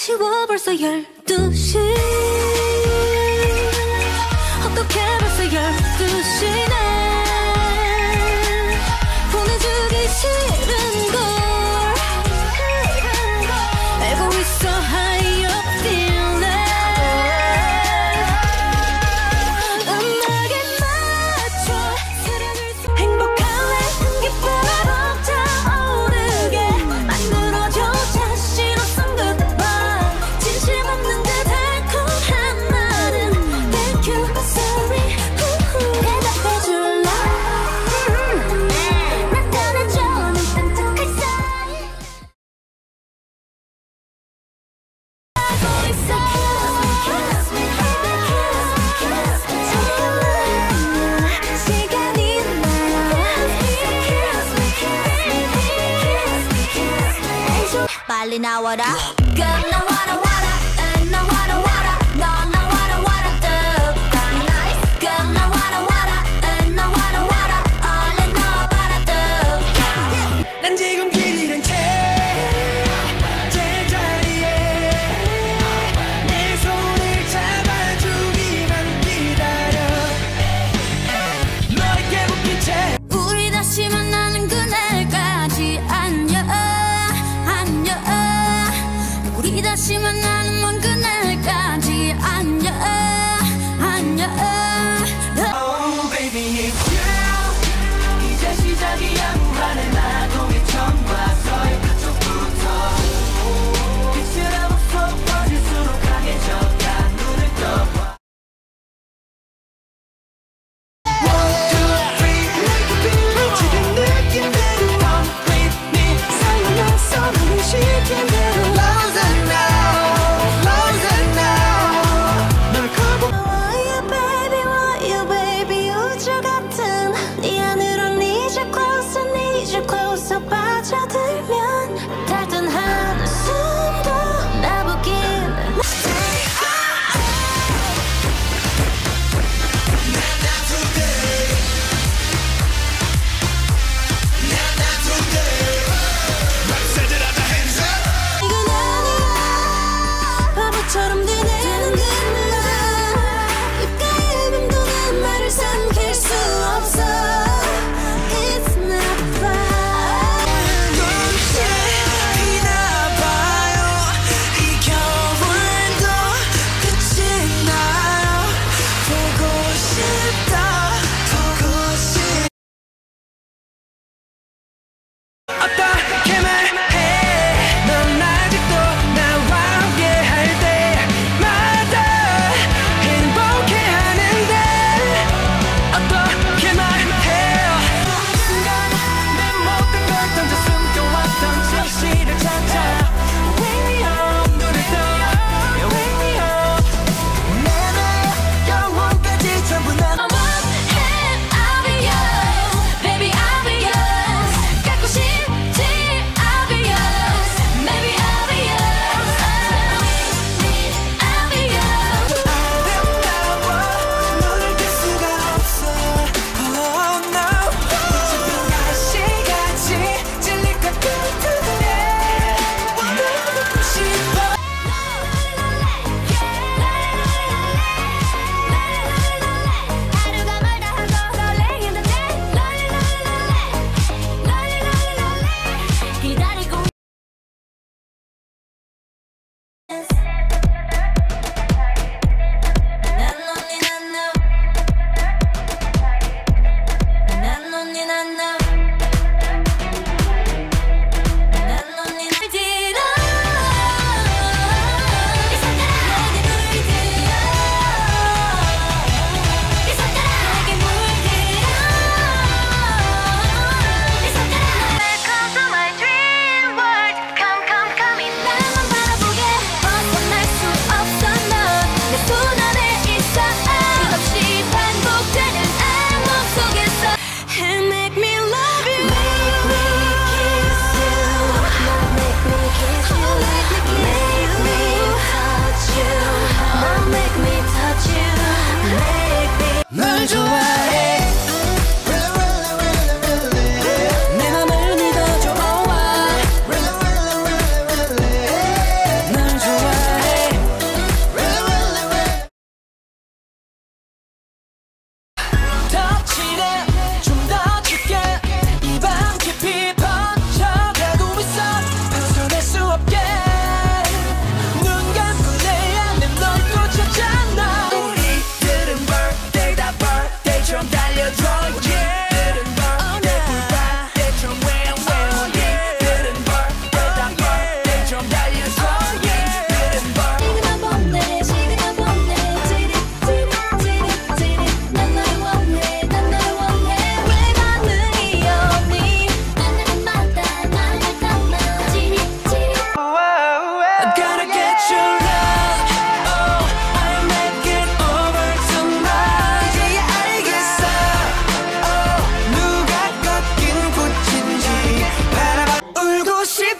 아쉬워 벌써 열두 시. 어떻게 벌써 열두 시나 falling out of the. Girl, I wanna. wanna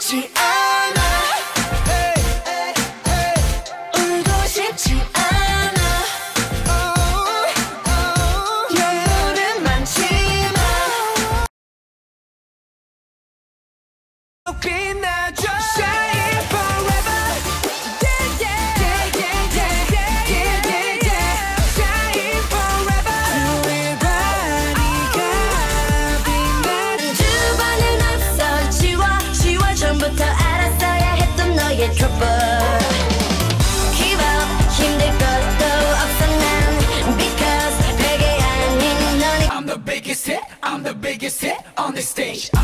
See. you sit on the stage.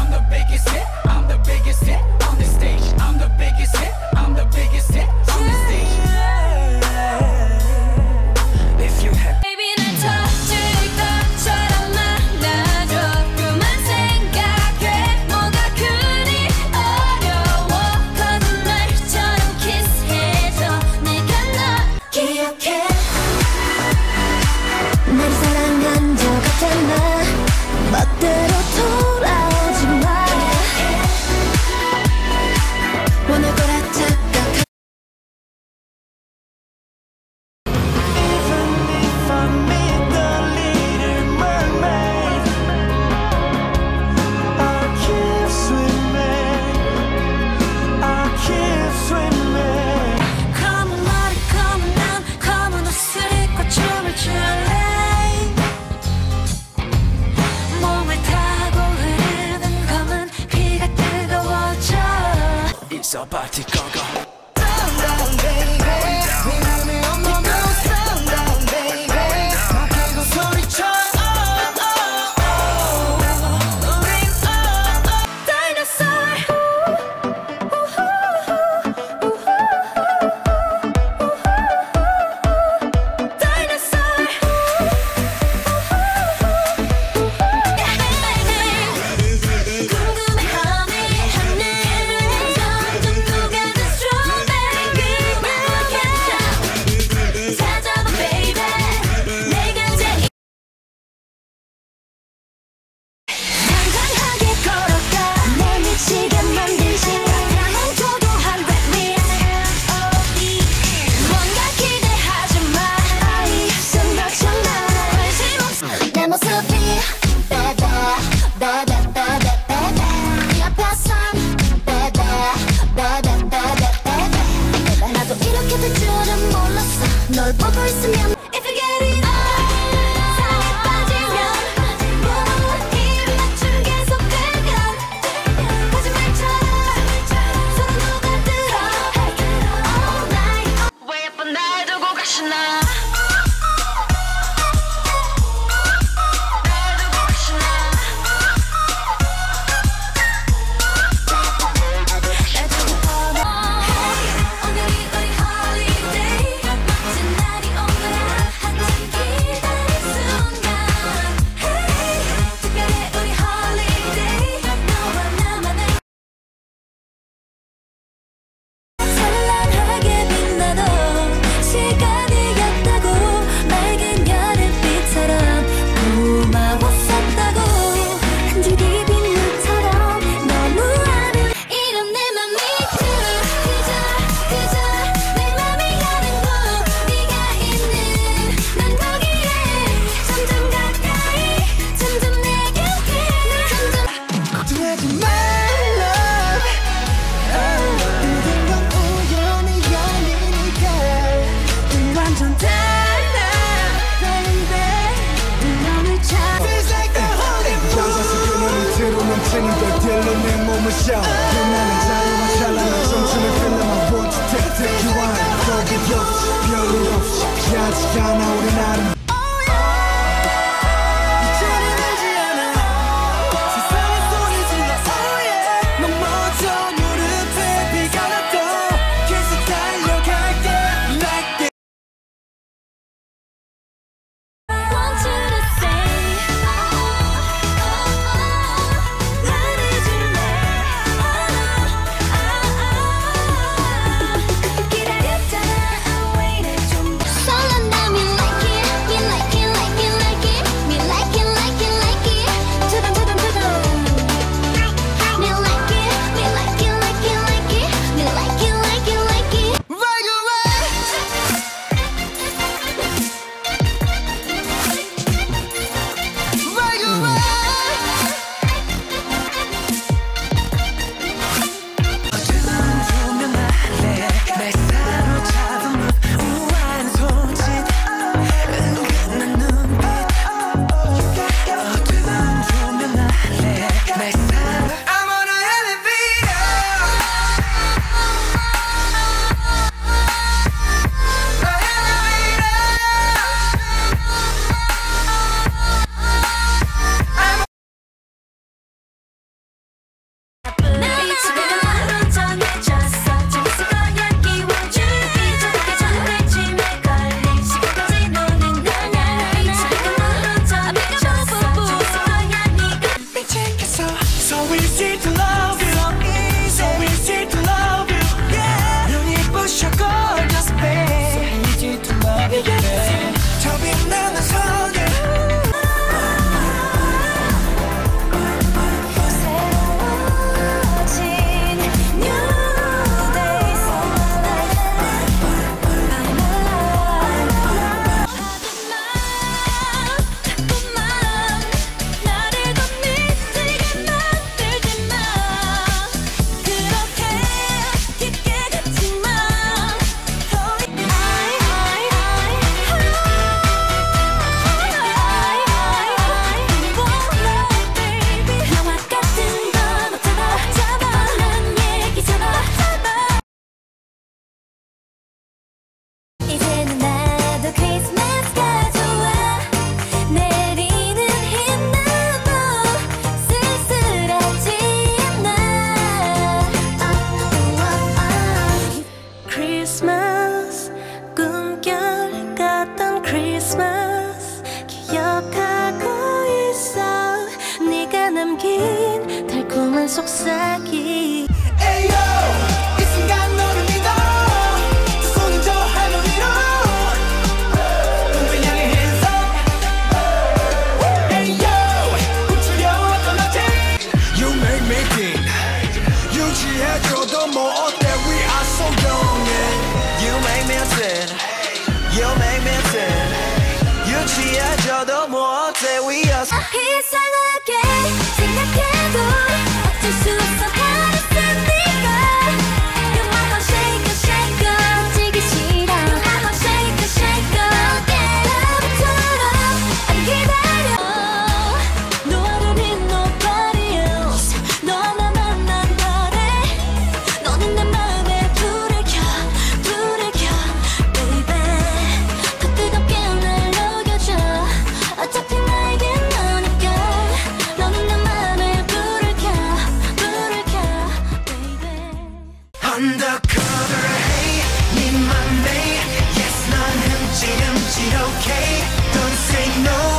voice in your 꿈을 씌워 빛나는 자유와 찬란한 점춤을 끝나만 원투 택택 기와는 거기 없지 별일 없이 피하지가 않아 우린 아름다워 we seek love. Undercover, hey, need my name. Yes, 나는 지금 okay. Don't say no.